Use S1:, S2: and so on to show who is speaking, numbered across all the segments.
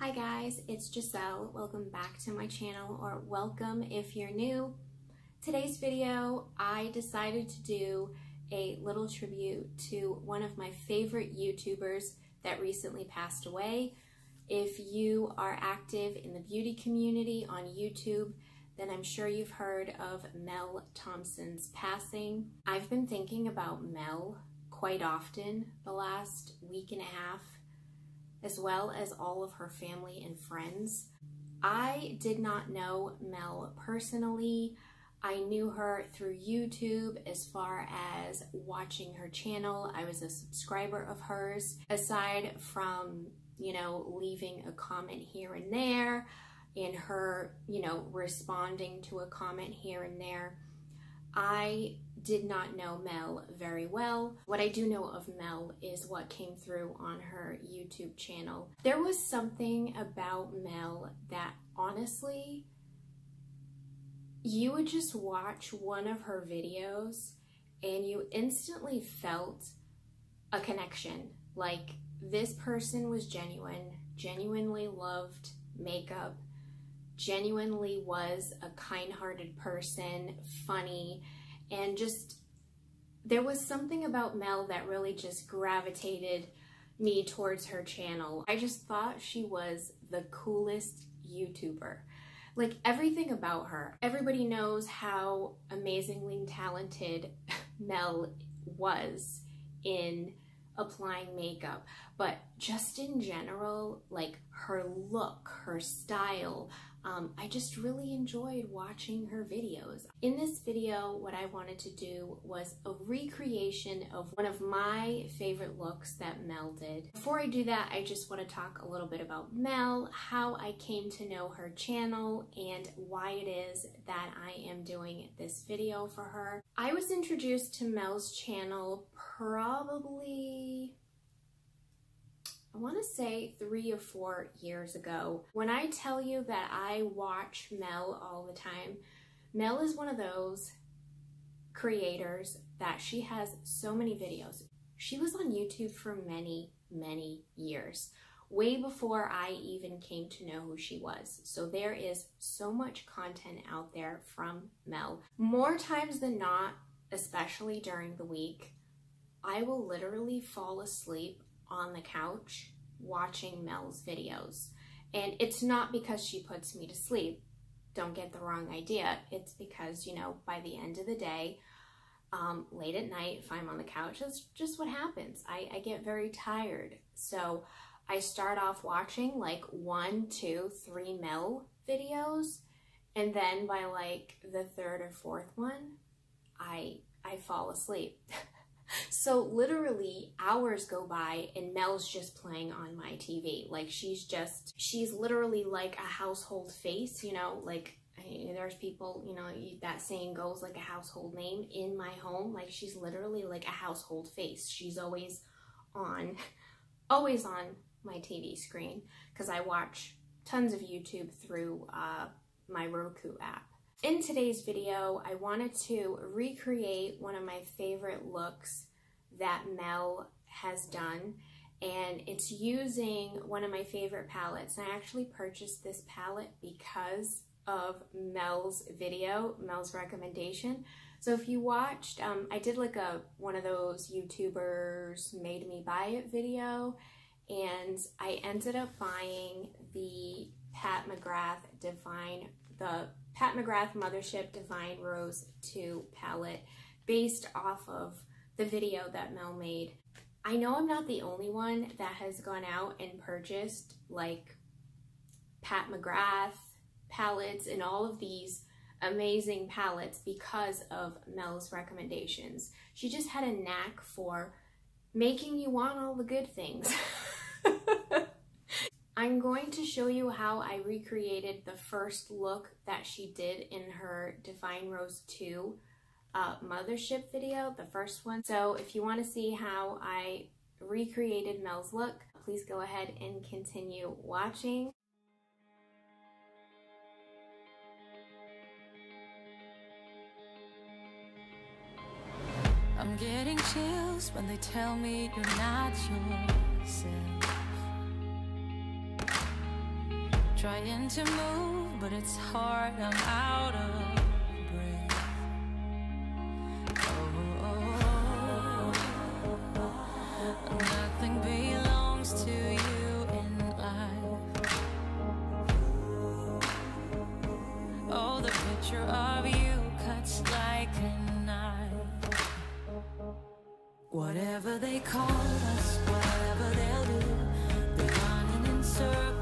S1: Hi guys, it's Gisele. Welcome back to my channel, or welcome if you're new. Today's video, I decided to do a little tribute to one of my favorite YouTubers that recently passed away. If you are active in the beauty community on YouTube, then I'm sure you've heard of Mel Thompson's passing. I've been thinking about Mel quite often the last week and a half as well as all of her family and friends. I did not know Mel personally. I knew her through YouTube as far as watching her channel. I was a subscriber of hers. Aside from, you know, leaving a comment here and there and her, you know, responding to a comment here and there, I did not know Mel very well. What I do know of Mel is what came through on her YouTube channel. There was something about Mel that honestly, you would just watch one of her videos and you instantly felt a connection. Like this person was genuine, genuinely loved makeup, genuinely was a kind-hearted person, funny, and just there was something about Mel that really just gravitated me towards her channel. I just thought she was the coolest YouTuber. Like everything about her. Everybody knows how amazingly talented Mel was in applying makeup, but just in general, like her look, her style, um, I just really enjoyed watching her videos. In this video, what I wanted to do was a recreation of one of my favorite looks that Mel did. Before I do that, I just want to talk a little bit about Mel, how I came to know her channel, and why it is that I am doing this video for her. I was introduced to Mel's channel probably I want to say three or four years ago. When I tell you that I watch Mel all the time, Mel is one of those creators that she has so many videos. She was on YouTube for many, many years, way before I even came to know who she was. So there is so much content out there from Mel. More times than not, especially during the week, I will literally fall asleep on the couch watching Mel's videos. And it's not because she puts me to sleep. Don't get the wrong idea. It's because, you know, by the end of the day, um, late at night, if I'm on the couch, that's just what happens. I, I get very tired. So I start off watching like one, two, three Mel videos. And then by like the third or fourth one, I I fall asleep. So literally hours go by and Mel's just playing on my TV. Like she's just, she's literally like a household face, you know, like there's people, you know, that saying goes like a household name in my home. Like she's literally like a household face. She's always on, always on my TV screen because I watch tons of YouTube through uh, my Roku app. In today's video, I wanted to recreate one of my favorite looks that Mel has done and it's using one of my favorite palettes. I actually purchased this palette because of Mel's video, Mel's recommendation. So if you watched, um, I did like a one of those YouTubers made me buy it video and I ended up buying the Pat McGrath Divine, the Pat McGrath Mothership Divine Rose 2 palette based off of the video that Mel made. I know I'm not the only one that has gone out and purchased like Pat McGrath palettes and all of these amazing palettes because of Mel's recommendations. She just had a knack for making you want all the good things. I'm going to show you how I recreated the first look that she did in her Divine Rose 2 uh, Mothership video, the first one. So if you want to see how I recreated Mel's look, please go ahead and continue watching.
S2: I'm getting chills when they tell me you're not yourself Trying to move, but it's hard. I'm out of breath. Oh, nothing belongs to you in life. Oh, the picture of you cuts like a knife. Whatever they call us, whatever they'll do, they're running in circles,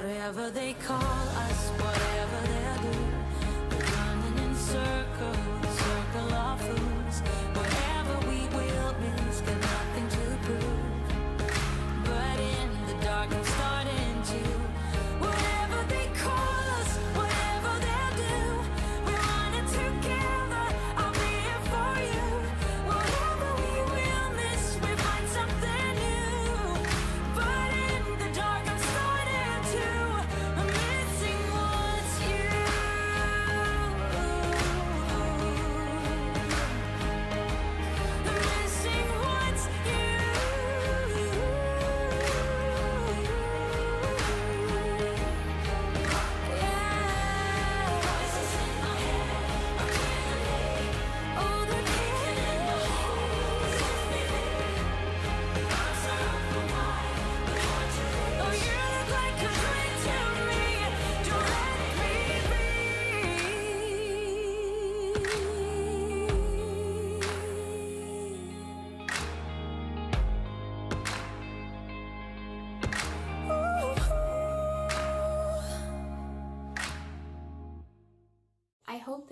S2: Whatever they call us, whatever they're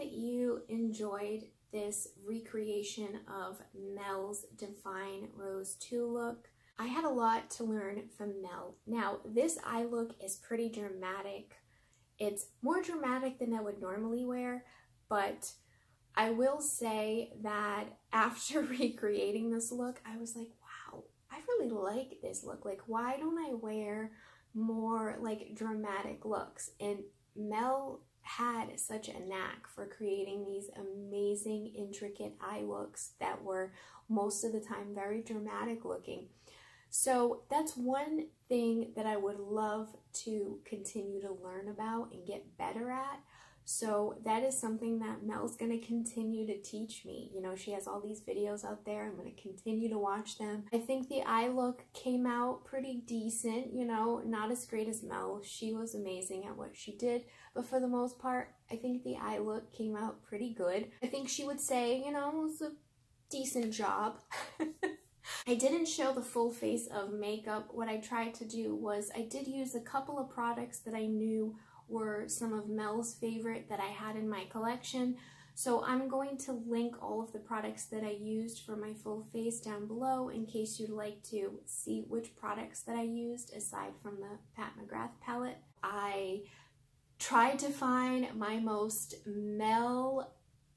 S1: that you enjoyed this recreation of Mel's Divine Rose 2 look. I had a lot to learn from Mel. Now, this eye look is pretty dramatic. It's more dramatic than I would normally wear, but I will say that after recreating this look, I was like, wow, I really like this look. Like, why don't I wear more like dramatic looks? And Mel had such a knack for creating these amazing, intricate eye looks that were most of the time very dramatic looking. So that's one thing that I would love to continue to learn about and get better at. So that is something that Mel's going to continue to teach me. You know, she has all these videos out there. I'm going to continue to watch them. I think the eye look came out pretty decent, you know, not as great as Mel. She was amazing at what she did, but for the most part, I think the eye look came out pretty good. I think she would say, you know, it was a decent job. I didn't show the full face of makeup. What I tried to do was I did use a couple of products that I knew were some of Mel's favorite that I had in my collection. So I'm going to link all of the products that I used for my full face down below in case you'd like to see which products that I used aside from the Pat McGrath palette. I tried to find my most Mel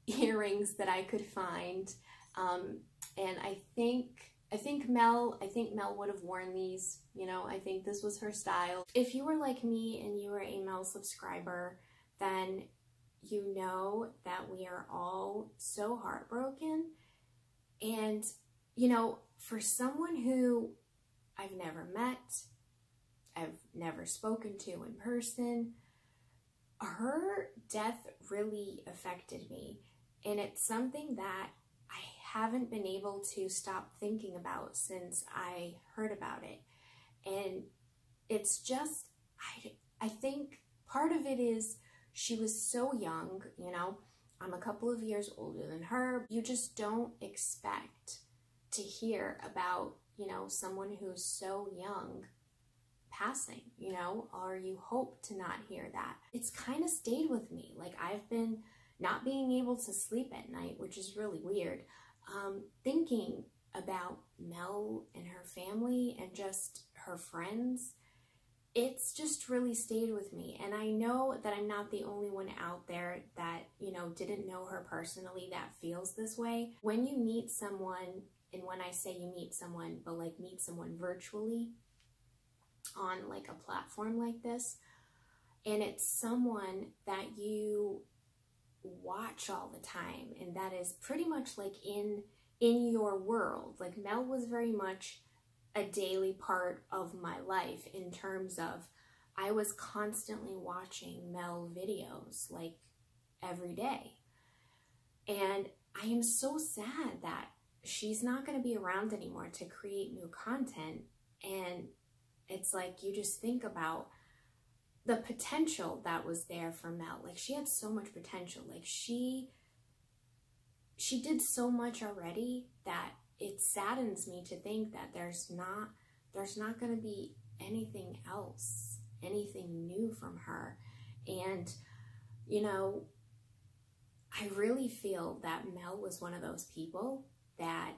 S1: earrings that I could find. Um, and I think I think Mel, I think Mel would have worn these, you know, I think this was her style. If you were like me and you were a Mel subscriber, then you know that we are all so heartbroken. And, you know, for someone who I've never met, I've never spoken to in person, her death really affected me. And it's something that I haven't been able to stop thinking about since I heard about it. And it's just, I, I think part of it is she was so young, you know, I'm a couple of years older than her. You just don't expect to hear about, you know, someone who's so young passing, you know, or you hope to not hear that. It's kind of stayed with me. Like I've been not being able to sleep at night, which is really weird, um, thinking about Mel and her family and just her friends. It's just really stayed with me. And I know that I'm not the only one out there that, you know, didn't know her personally that feels this way. When you meet someone, and when I say you meet someone, but like meet someone virtually on like a platform like this, and it's someone that you watch all the time and that is pretty much like in in your world. Like mel was very much a daily part of my life in terms of i was constantly watching mel videos like every day. And i am so sad that she's not going to be around anymore to create new content and it's like you just think about the potential that was there for Mel. Like she had so much potential. Like she she did so much already that it saddens me to think that there's not there's not going to be anything else, anything new from her. And you know, I really feel that Mel was one of those people that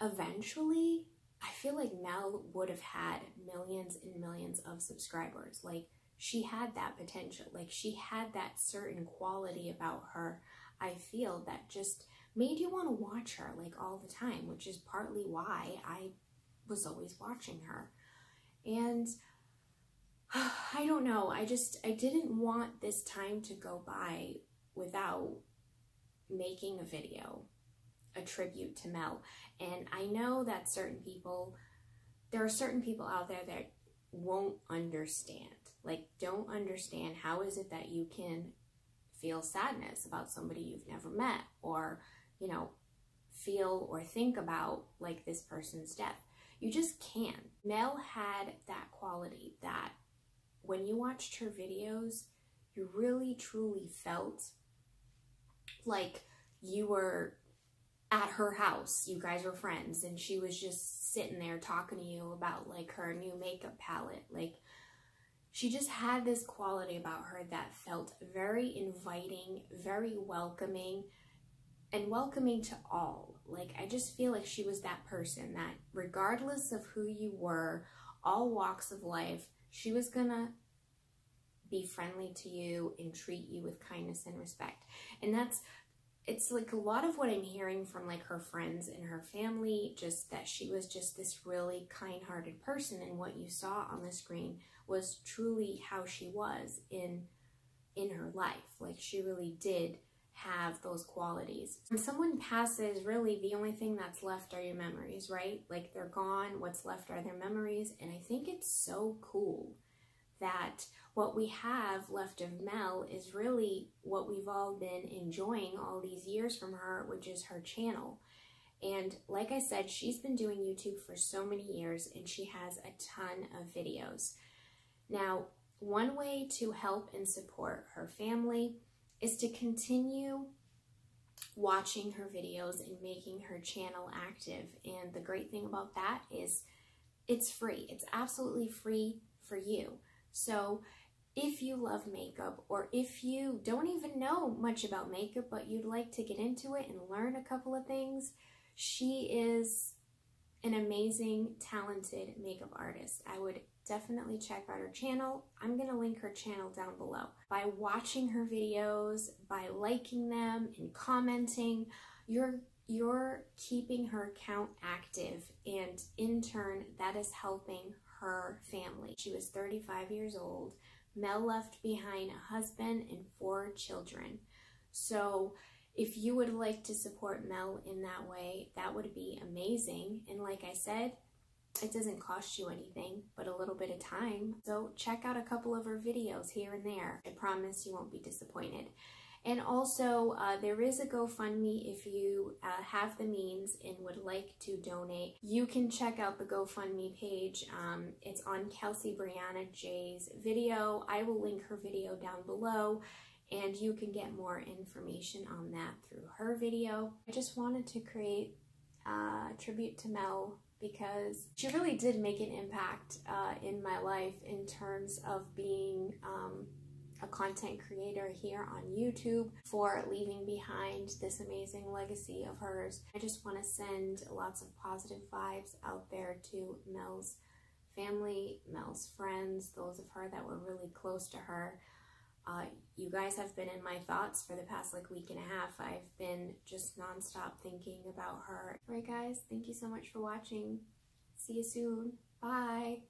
S1: eventually I feel like Mel would have had millions and millions of subscribers. Like she had that potential. Like she had that certain quality about her, I feel, that just made you want to watch her like all the time, which is partly why I was always watching her. And I don't know, I just, I didn't want this time to go by without making a video, a tribute to Mel. And I know that certain people, there are certain people out there that won't understand. Like don't understand how is it that you can feel sadness about somebody you've never met or you know feel or think about like this person's death. You just can't mel had that quality that when you watched her videos you really truly felt like you were at her house you guys were friends and she was just sitting there talking to you about like her new makeup palette like she just had this quality about her that felt very inviting, very welcoming, and welcoming to all. Like, I just feel like she was that person that, regardless of who you were, all walks of life, she was gonna be friendly to you and treat you with kindness and respect. And that's it's like a lot of what I'm hearing from like her friends and her family, just that she was just this really kind-hearted person and what you saw on the screen was truly how she was in in her life. Like she really did have those qualities. When someone passes, really the only thing that's left are your memories, right? Like they're gone, what's left are their memories. And I think it's so cool that what we have left of Mel is really what we've all been enjoying all these years from her, which is her channel. And like I said, she's been doing YouTube for so many years and she has a ton of videos. Now, one way to help and support her family is to continue watching her videos and making her channel active. And the great thing about that is it's free. It's absolutely free for you. So if you love makeup or if you don't even know much about makeup but you'd like to get into it and learn a couple of things, she is an amazing, talented makeup artist. I would definitely check out her channel. I'm going to link her channel down below. By watching her videos, by liking them and commenting, you're you're keeping her account active and in turn that is helping her family. She was 35 years old. Mel left behind a husband and four children. So if you would like to support Mel in that way, that would be amazing. And like I said, it doesn't cost you anything, but a little bit of time. So check out a couple of her videos here and there. I promise you won't be disappointed. And also, uh, there is a GoFundMe if you uh, have the means and would like to donate. You can check out the GoFundMe page. Um, it's on Kelsee Brianna Jai's video. I will link her video down below and you can get more information on that through her video. I just wanted to create a tribute to Mel because she really did make an impact uh, in my life in terms of being um, a content creator here on YouTube for leaving behind this amazing legacy of hers. I just want to send lots of positive vibes out there to Mel's family, Mel's friends, those of her that were really close to her. Uh, you guys have been in my thoughts for the past like week and a half. I've been just nonstop thinking about her. All right, guys, thank you so much for watching. See you soon. Bye.